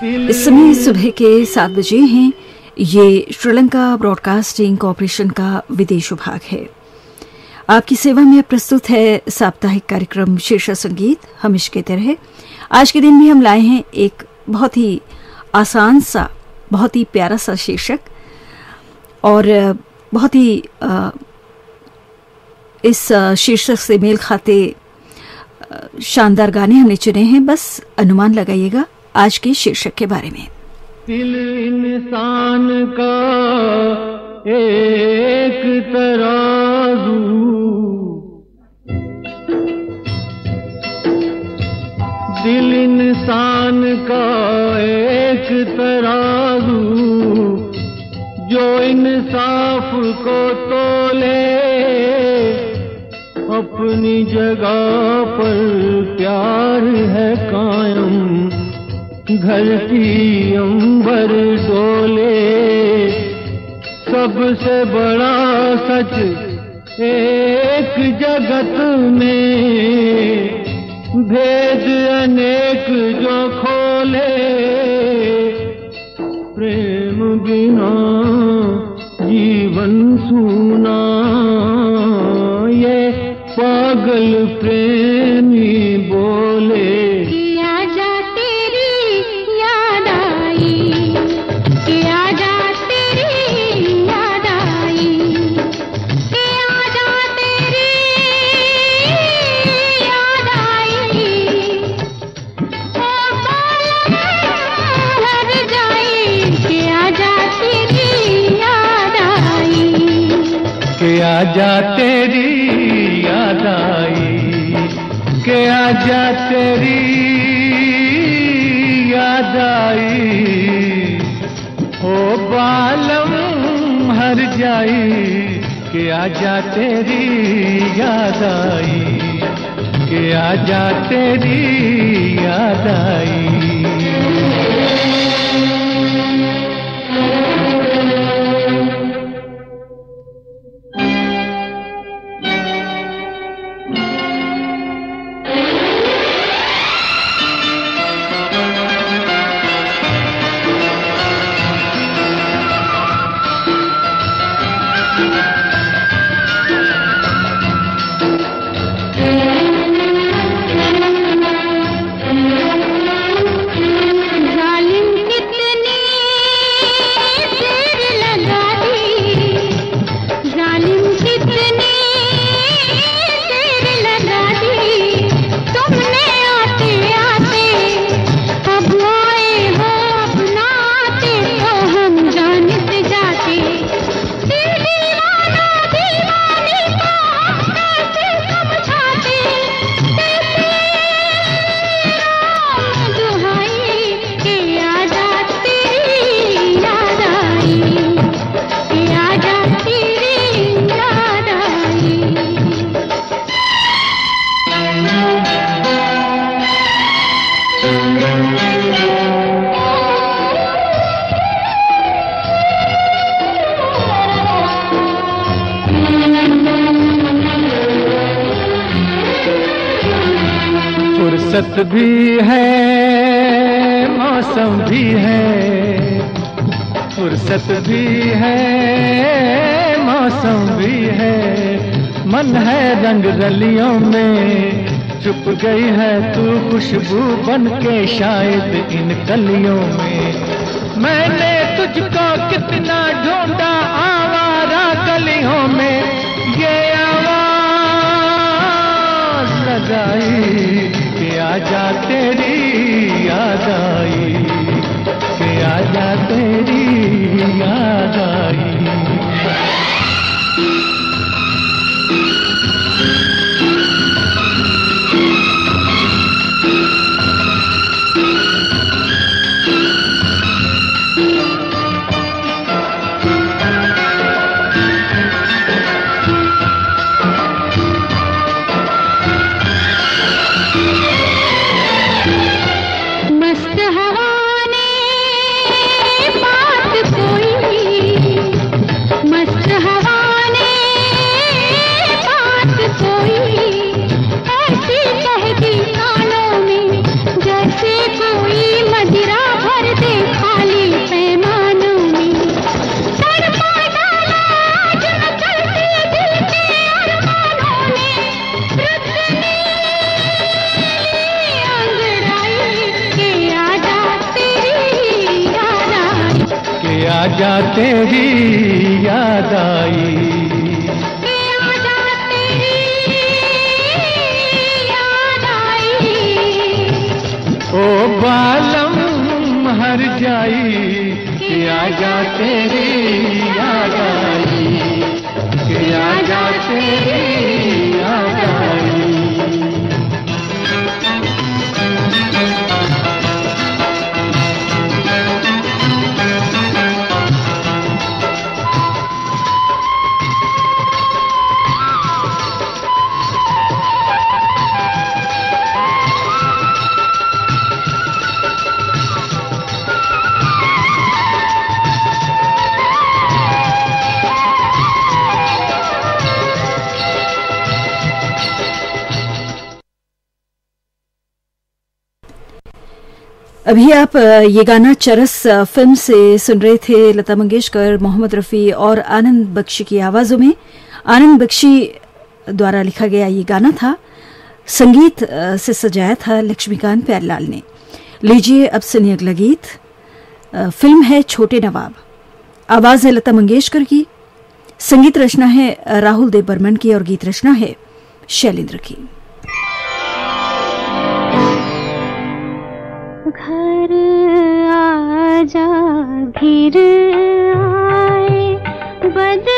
इस समय सुबह के सात बजे हैं। ये श्रीलंका ब्रॉडकास्टिंग कॉरपोरेशन का विदेश विभाग है। आपकी सेवा में प्रस्तुत है साप्ताहिक कार्यक्रम शीर्ष संगीत हमेश के तरह। आज के दिन भी हम लाए हैं एक बहुत ही आसान सा, बहुत ही प्यारा सा शीर्षक। और, बहुत ही इस शीर्षक से मेल खाते शानदार गाने हमने चुने हैं। बस अनुमान लगाइएगा आज के शीर्षक के बारे में। दिल इंसान का एक तराजू। दिल इंसान का एक तराजू। जो इंसाफ को तोले, अपनी जगह पर प्यार है कायम। धरती अंबर डोले, सबसे बड़ा सच एक जगत में, भेद अनेक जो खोले। प्रेम बिना जीवन सुना, ये पागल प्रेमी आजा तेरी याद आई, के आजा तेरी याद आई। ओ बालम हर जाई, के आजा तेरी याद आई, के आजा तेरी याद आई। फुर्सत भी है, मौसम भी है। फुर्सत भी है, मौसम भी है। मन है रंग रलियों में, चुप गई है तू खुशबू बन के शायद इन कलियों में। मैंने तुझको कितना ढूंढा आवारा गलियों में, ये आवाज़ लगाई। कि आजा तेरी याद आई के आजा तेरी याद आई। तेरी याद आई। ओ बालम, हर जाई कि आजा तेरी याद आई। कि आजा तेरी याद आई। अभी आप ये गाना चरस फ़िल्म से सुन रहे थे लता मंगेशकर, मोहम्मद रफी और आनंद बख्शी की आवाजों में। आनंद बख्शी द्वारा लिखा गया ये गाना था। संगीत से सजाया था लक्ष्मीकांत प्यारलाल ने। लीजिए अब सुनिए अगला गीत। फ़िल्म है छोटे नवाब। आवाज़ है लता मंगेशकर की। संगीत रचना है राहुल देव बर्मन की और गीत रचना है शैलेंद्र की। घर आजा फिर आए। बदरा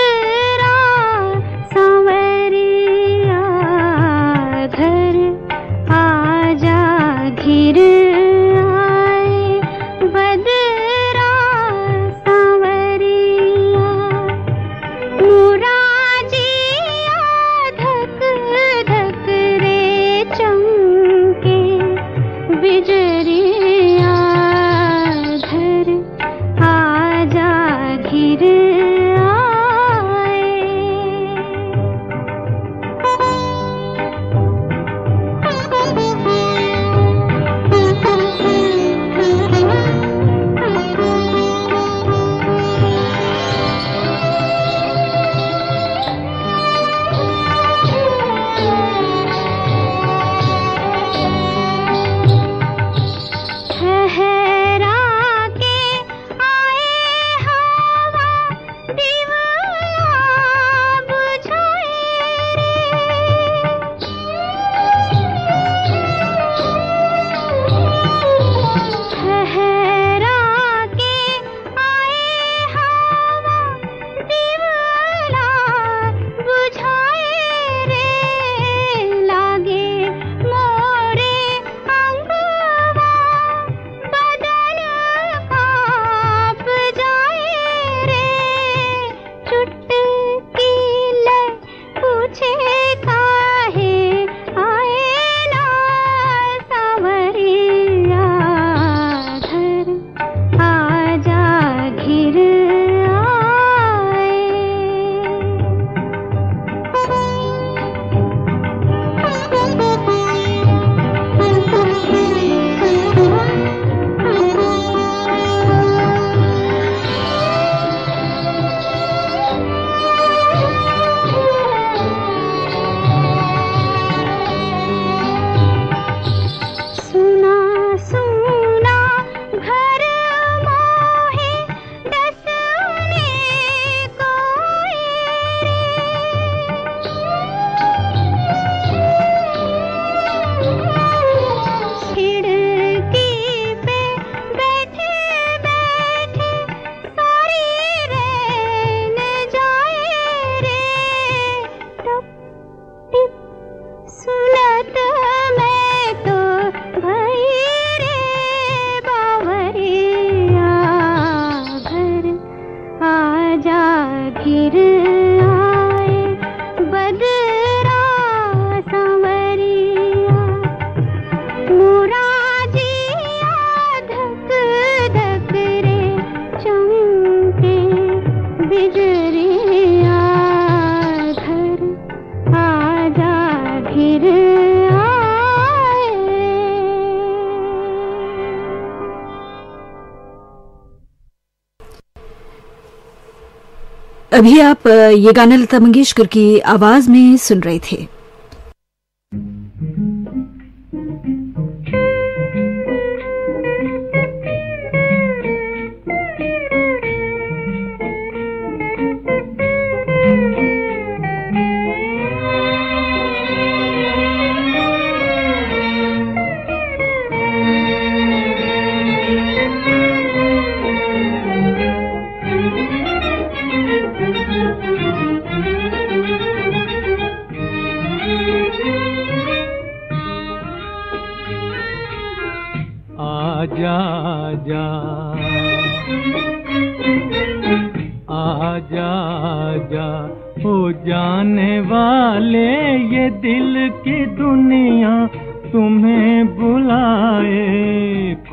अभी आप ये गाना लता मंगेशकर की आवाज़ में सुन रहे थे।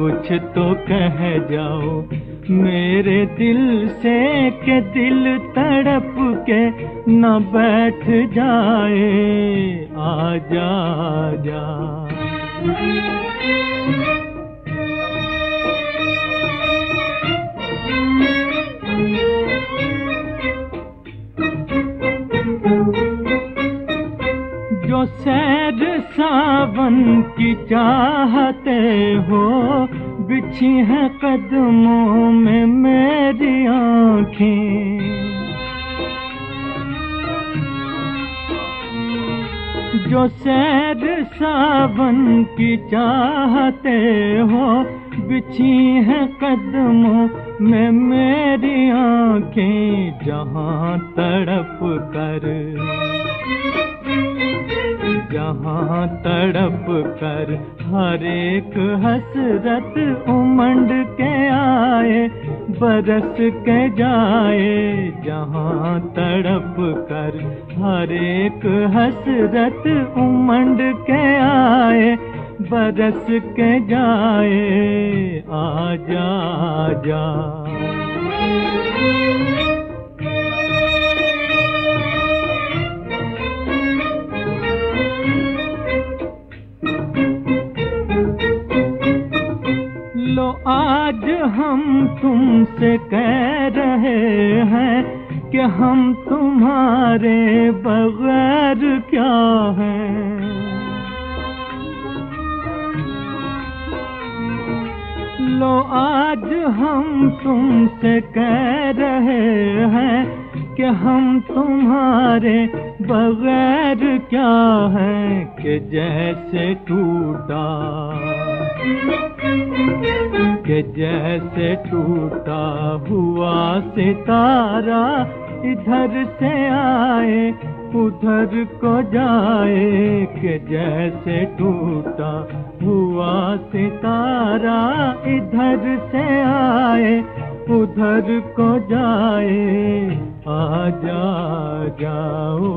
कुछ तो कह जाओ। मेरे दिल से के दिल तड़प के न बैठ जाए। आ जा जो। सैर सावन की चाहते हो, बिछी है कदमों में मेरी आँखें। जो सैर सावन की चाहते हो, बिछी है कदमों में मेरी आँखें, जहाँ तड़प कर। जहाँ तड़प कर हर एक हसरत उमंड के आए, बरस के जाए। जहाँ तड़प कर हर एक हसरत उमंड के आए, बरस के जाए। आ जा लो आज हम तुमसे कह रहे हैं कि हम तुम्हारे बगैर क्या हैं? लो, आज हम तुमसे कह रहे हैं कि हम तुम्हारे बगैर क्या हैं कि जैसे टूटा, कि जैसे टूटा हुआ सितारा इधर से आए, उधर को जाए के जैसे टूटा हुआ सितारा इधर से आए, उधर को जाए। आ जा जाओ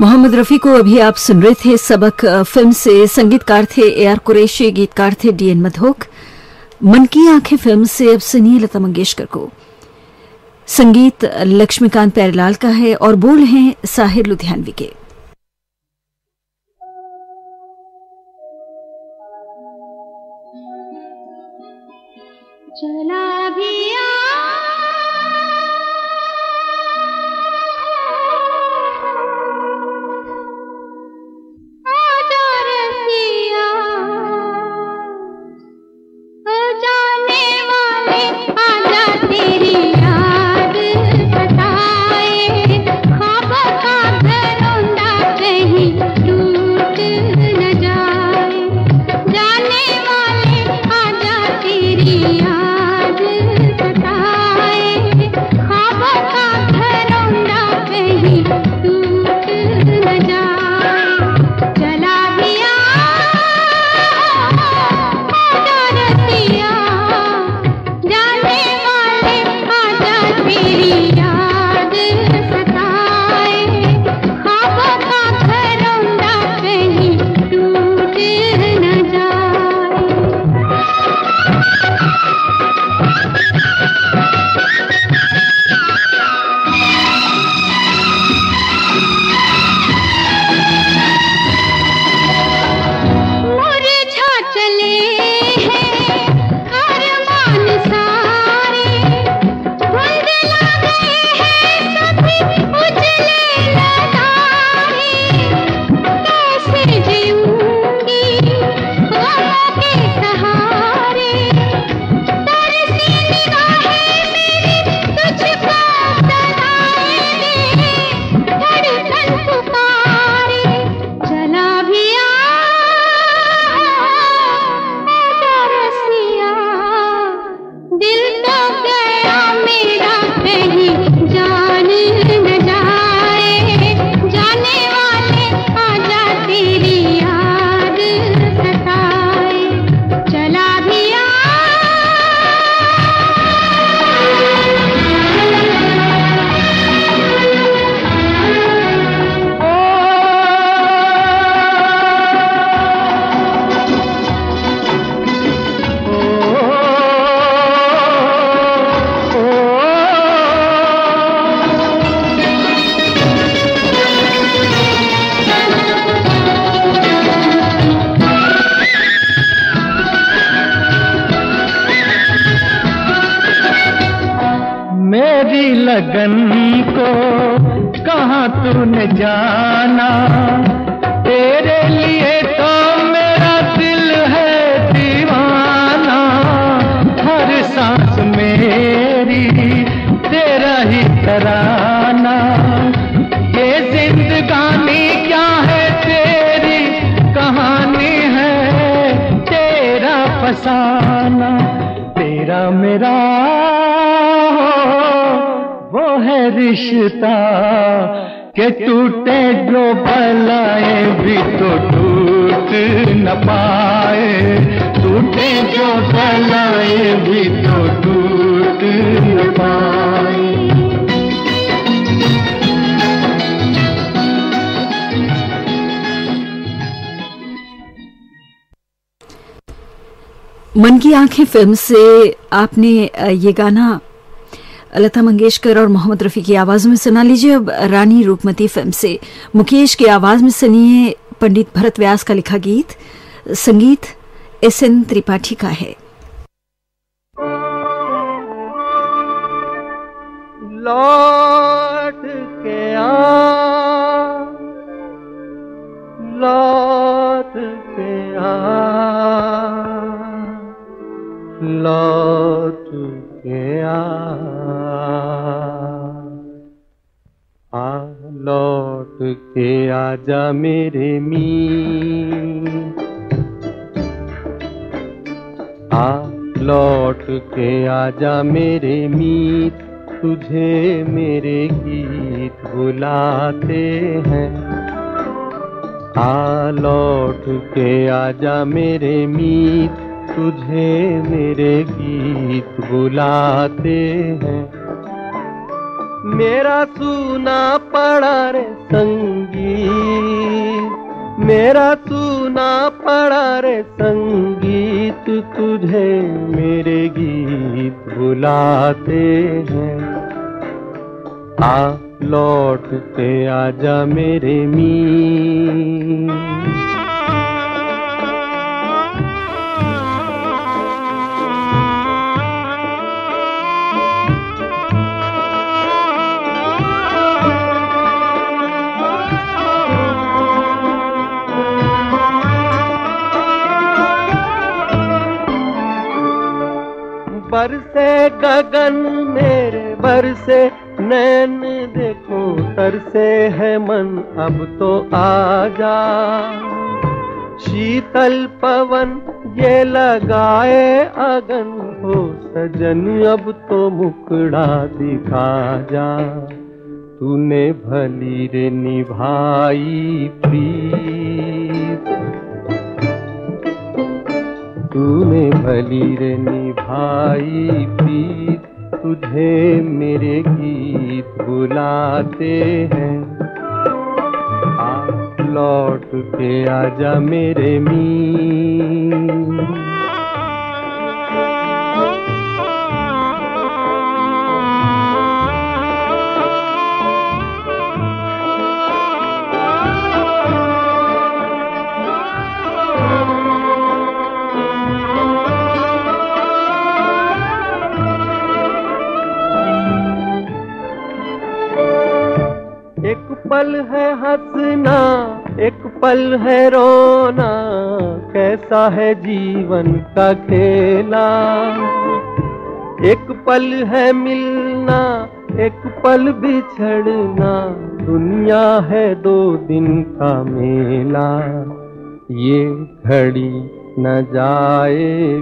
मोहम्मद रफी को अभी आप सुन रहे थे सबक फ़िल्म से संगीतकार थे ए आर कुरैशी, गीतकार थे डीएन मधोक। मन की आँखें फ़िल्म से अब सुनिए लता मंगेशकर को। संगीत लक्ष्मीकांत प्यारेलाल का है और बोल हैं साहिर लुधियानवी के। जाना। तेरे लिए तो मेरा दिल है दीवाना। हर सांस मेरी, तेरा ही तराना। ये जिंदगानी क्या है तेरी? कहानी है तेरा फसाना। तेरा मेरा वो है रिश्ता। के टूटे जो भलाए भी तो टूट न पाए। टूटे जो भलाए भी तो टूट न पाए। मन की आँखें फ़िल्म से आपने ये गाना लता मंगेशकर और मोहम्मद रफी की आवाज़ में सुना लीजिए अब रानी रूपमती फ़िल्म से। मुकेश की आवाज़ में सुनिए पंडित भरत व्यास का लिखा गीत। संगीत एस एन त्रिपाठी का है। लौट के आ। लौट के आ। लौट के आ। आ लौट के आजा मेरे मी आ लौट के आजा मेरे मीत तुझे मेरे गीत बुलाते हैं। आ लौट के आजा मेरे मीत तुझे मेरे गीत बुलाते हैं। मेरा सुना पड़ा रे संगीत मेरा सुना पड़ा रे संगीत तुझे मेरे गीत बुलाते हैं। आ लौट के आजा मेरे मी बरसे गगन मेरे बरसे नैन देखो तरसे है मन, अब तो आजा। शीतल पवन ये लगाए अगन हो, सजन अब तो मुकड़ा दिखा जा। तूने भली रे निभाई प्रीत। तूने भली रे निभाई प्रीत, तुझे मेरे गीत बुलाते हैं। आप लौट के आजा मेरे मी पल है हंसना, एक पल है रोना, कैसा है जीवन का खेला? एक पल है मिलना, एक पल बिछड़ना, दुनिया है दो दिन का मेला। ये घड़ी न जाए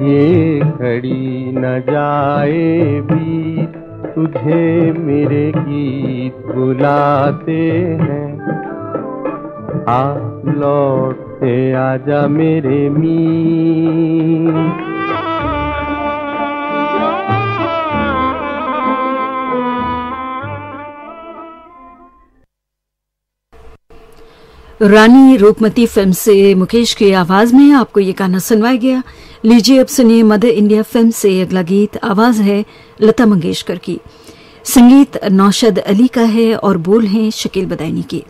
ये घड़ी न जाए भी, तुझे मेरे गीत बुलाते हैं। आ लौट आजा मेरे मी रानी रूपमती फ़िल्म से मुकेश की आवाज़ में आपको ये गाना सुनवाया गया। लीजिए अब सुनिए मदर इंडिया फ़िल्म से अगला गीत। आवाज़ है लता मंगेशकर की। संगीत नौशद अली का है और बोल हैं शकील बदायनी के।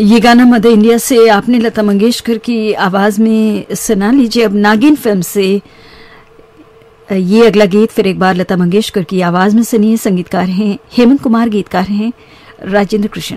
ये गाना मदर इंडिया से आपने लता मंगेशकर की आवाज़ में सुना लीजिए। अब नागिन फ़िल्म से ये अगला गीत फिर एक बार लता मंगेशकर की आवाज़ में सुनिए। संगीतकार हैं हेमंत कुमार, गीतकार हैं राजेंद्र कृष्ण।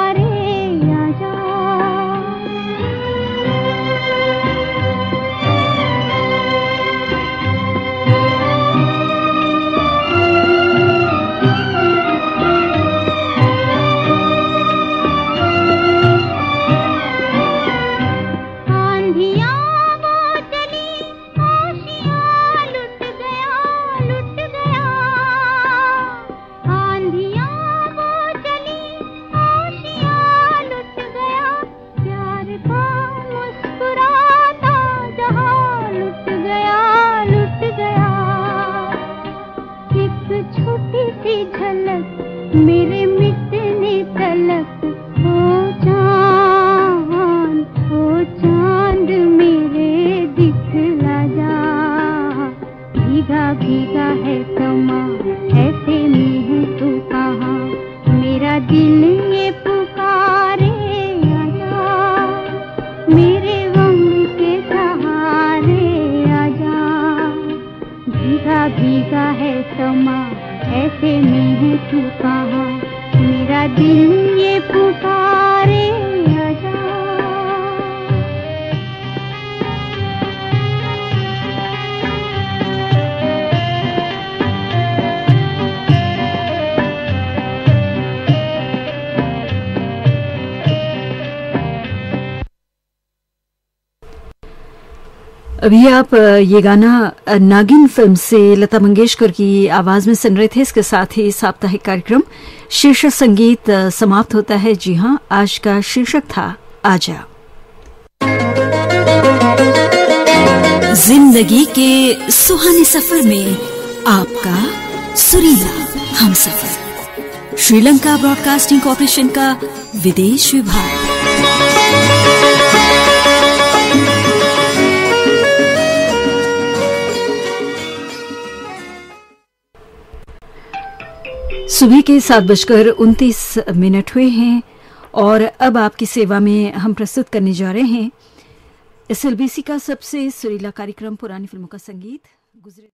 अभी आप ये गाना नागिन फ़िल्म से लता मंगेशकर की आवाज़ में सुन रहे थे। इसके साथ ही साप्ताहिक कार्यक्रम शीर्षक संगीत समाप्त होता है। जी हाँ आज का शीर्षक था, आजा। ज़िंदगी के सुहाने सफ़र में आपका सुरीला हम सफ़र श्रीलंका ब्रॉडकास्टिंग कॉरपोरेशन का विदेश विभाग। सुबह के सात बजकर उनतीस मिनट हुए हैं और अब आपकी सेवा में हम प्रस्तुत करने जा रहे हैं। एसएलबीसी का सबसे सुरीला कार्यक्रम, पुरानी फ़िल्मों का संगीत, गुजरे